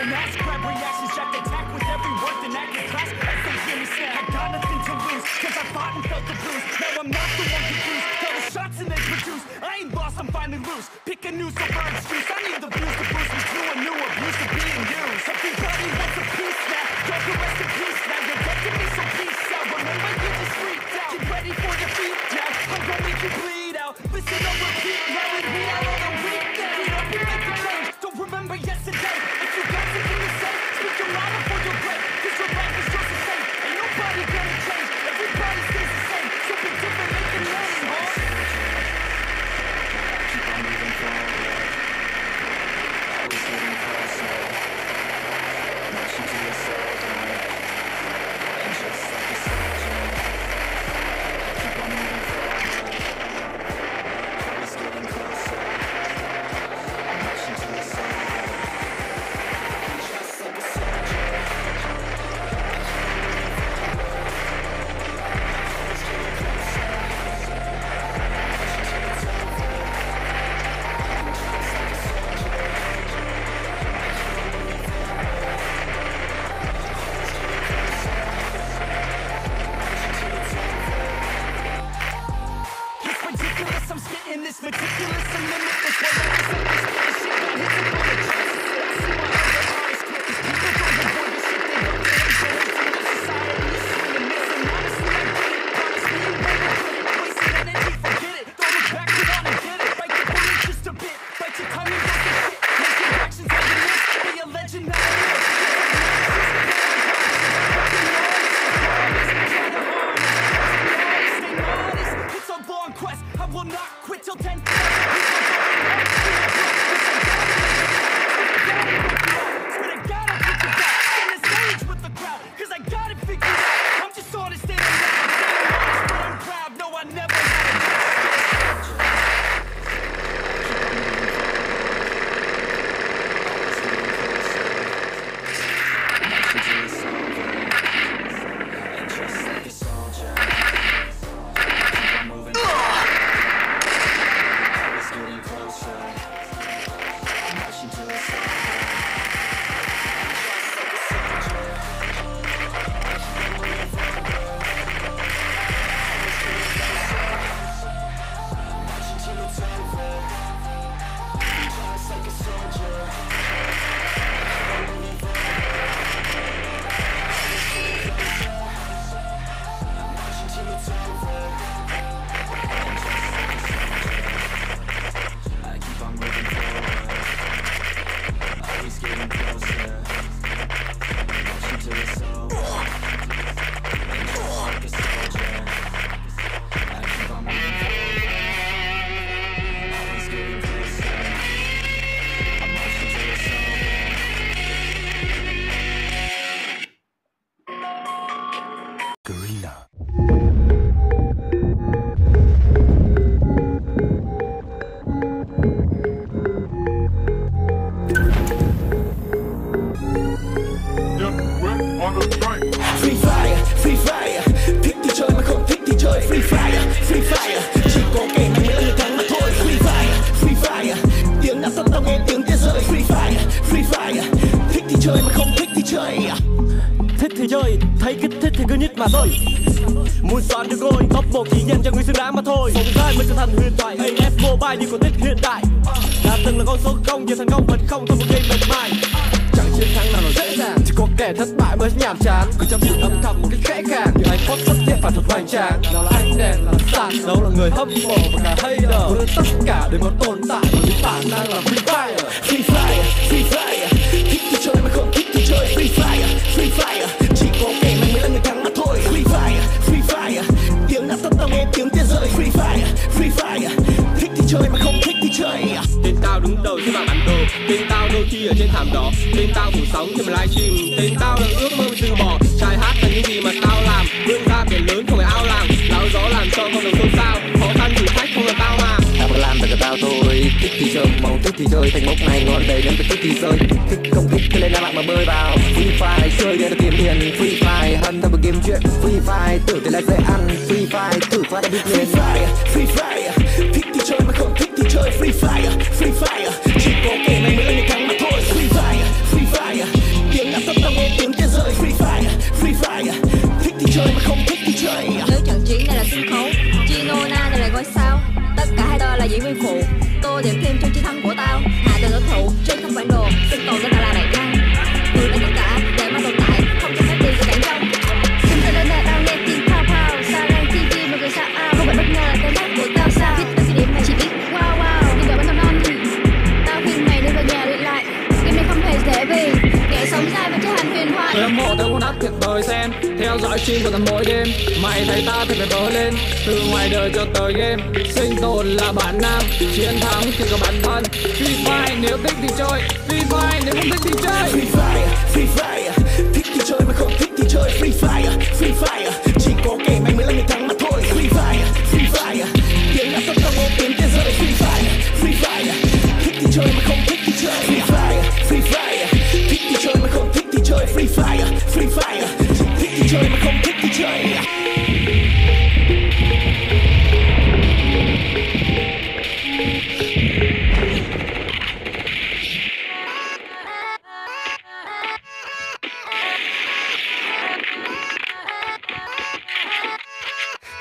a mask Grab reactions, jacked attack with every word Then act in class, I say hear me snap I got nothing to lose, cause I fought and felt the bruise. Now I'm not the one to lose. throw the shots and they produce. I ain't lost, I'm finally loose. Pick a new silver excuse, I need the views to boost me to a new abuse of being used. Everybody wants a peace now, don't the rest in peace now. You're dead to me, so peace out, remember you just freaked out. Get ready for defeat now, I'm gonna make you bleed out. Listen, I repeat. Now, and we out on the weekend We don't be making change, don't remember yesterday. 10,000 people. Mà thôi. Muốn soạn được ngôi, top một chỉ dành cho người xứng đáng mà thôi. Sống gai mới trở thành huyền thoại, AF Mobile như cổ tích hiện đại Đã từng là con số không, giờ thành công vẫn không thôi một game mệt mỏi. Chẳng chiến thắng nào là dễ dàng, chỉ có kẻ thất bại mới nhàm chán. Cứ chăm chỉ âm thầm một cách khẽ khàng, những anh phốt xuất hiện phản thuật hoành tráng. Nào là anh đèn, là sàn, đâu là người hâm mộ và cả hater. Muốn tất cả để muốn tồn tại, và vì bản năng là Free fire, thảm đỏ Tên tao phủ sóng trên một livestream. Tên tao là ước mơ từ bỏ. Trai hát là những gì mà tao làm. Vươn ra biển lớn không phải ao làng. Láo gió làm cho con đường xôn xao. Khó khăn thử thách không là tao mà. Tao phải làm tất cả tao thôi. Thích thì chơi, màu thích thì chơi. Thành mốc này ngon đầy nên thích thì rơi Thích không thích thì lên ra mạng mà bơi vào. Free Fire chơi để được kiếm tiền. Free Fire hân theo một game chuyện. Free Fire tưởng thì là dễ ăn. Free Fire thử phát đã biết Free fire, free fire. Hâm tuyệt vời xem theo dõi stream của tầm mỗi đêm mày thấy ta thì phải vỡ lên. Từ ngoài đời cho tới game sinh tồn là bản nam chiến thắng chỉ có bản thân. Free fire nếu thích thì chơi. Free fire nếu không thích thì chơi. Free Fire, Free Fire Thích thì chơi mà không thích thì chơi. Free Fire, Free Fire.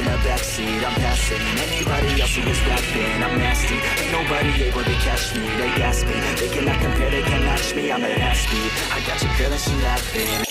taking a backseat, I'm passing anybody else who is rapping. I'm nasty, ain't nobody able to catch me. They gas me, they cannot compare, they can't match me. I'm half speed. I got your girl and she laughing.